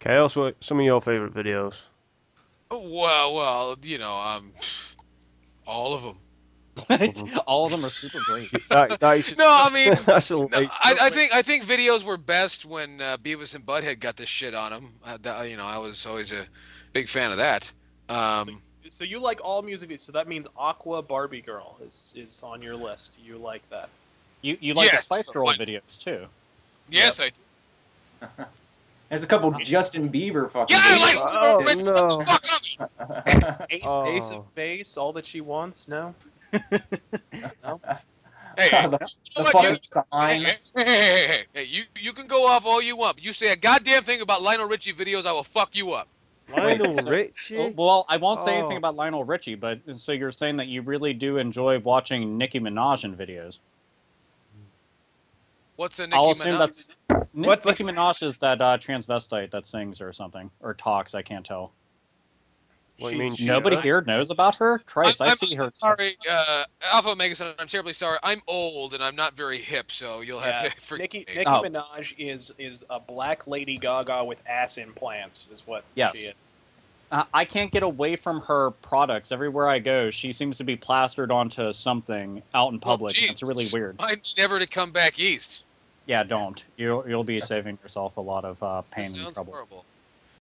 Kaos, what some of your favorite videos? Well, well, you know, um, all of them. All of them are super great. That, that is- No, I mean, that's a No, I, I think I think videos were best when uh, Beavis and Butthead got this shit on them. Uh, that, you know, I was always a big fan of that. Um, So you like all music videos. So that means Aqua Barbie Girl is is on your list. You like that? You you like Yes, the Spice Girl videos too. yes, I. There's a couple Justin Bieber fucking. Yeah, like. Oh, oh Rich, no. fuck up? Ace, Oh. Ace of oh. Base, all that she wants. No. Hey, the, the you- hey, hey, hey, hey, hey, hey, you you can go off all you want. But you say a goddamn thing about Lionel Richie videos, I will fuck you up. Lionel so- Richie. Well, well, I won't say anything Oh. about Lionel Richie, but so you're saying that you really do enjoy watching Nicki Minaj in videos. What's a Nicki I'll assume Minaj? that's Ni- What's Nicki Minaj is that uh, transvestite that sings or something or talks. I can't tell. What do you mean? Nobody uh, here knows about her. Christ, I'm, I I'm see her. sorry, uh, Alpha Omega. Sin, I'm terribly sorry. I'm old and I'm not very hip, so you'll have to forgive Nicki, me. Nicki Oh. Minaj is is a black Lady Gaga with ass implants. Is what. Yes. She is. Uh, I can't get away from her products. Everywhere I go, she seems to be plastered onto something out in Well, public. it's really geez, weird. Mine's never to come back east. Yeah, don't. You'll you'll be saving yourself a lot of uh, That pain and trouble. horrible.